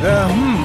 Uh, hmm.